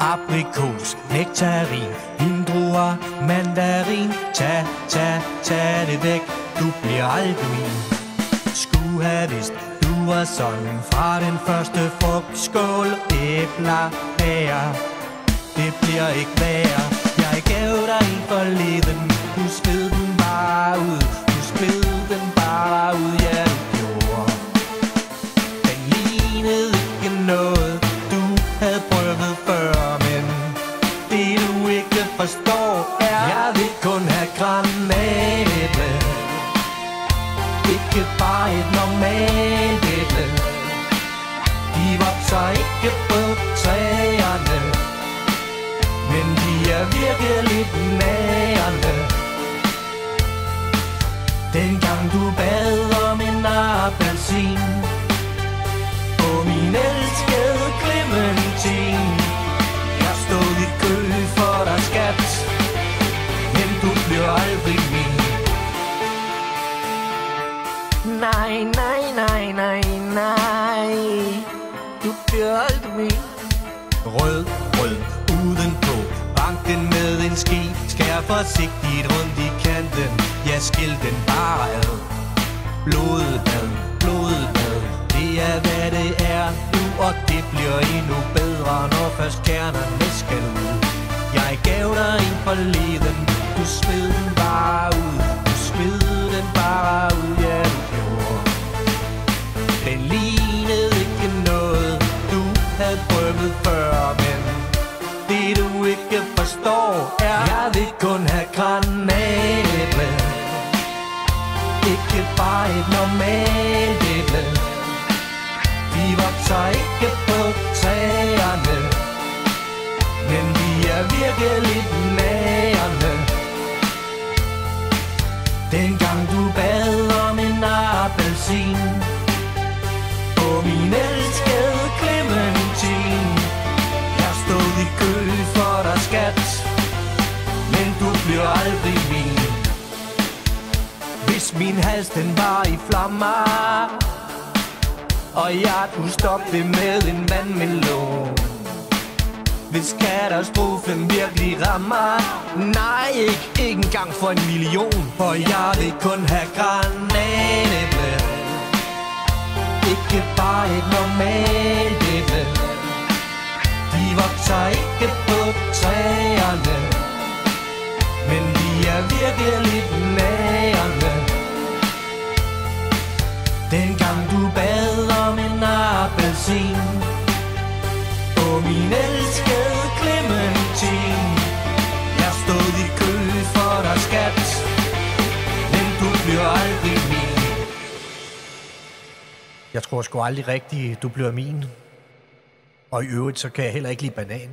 Aprikos, nektarin, vindruer, mandarin. Tag, tag, tag det væk, du bliver aldrig min. Skulle have vidst, du var sådan. Fra den første frugt Skål, æbler, bær, det bliver ikke værre. Forstår er Jeg vil kun have granatæble Ikke bare et normalt æble. De vokser ikke på træerne Men de er virkelig nærende Nej, nej, nej, nej, nej. Du bliver aldrig min. Rød, rød, bank Banken med en ski Skær forsigtigt rundt i kanten. Ja, skil den bare ad. Blodbad, blodbad Det er hvad det er nu Og det bliver endnu bedre Når først kernerne skal ud. Jeg gav dig en forleden. Du smed den bare ud. Du smed den bare ud. havde prøvet før, men det du ikke forstår er, jeg vil kun have granatæble. Ikke bare et normalt æble. Vi vokser ikke på træerne, men vi er virkelig nærende. Dengang du bad om en appelsin Hvis min hals den var i flammer Og jeg kunne stoppe det med en vandmelon hvis katastrofen virkelig rammer Nej, ikke, ikke engang for en million For jeg vil kun have granatæble. Ikke bare et normalt æble. De vokser ikke på træerne Men de er virkelig Dengang du bad om en appelsin. På min elskede Clementine. Jeg stod i kø for dig skat. Men du bliver aldrig min. Jeg tror sgu aldrig rigtigt, du bliver min. Og i øvrigt så kan jeg heller ikke lide banan.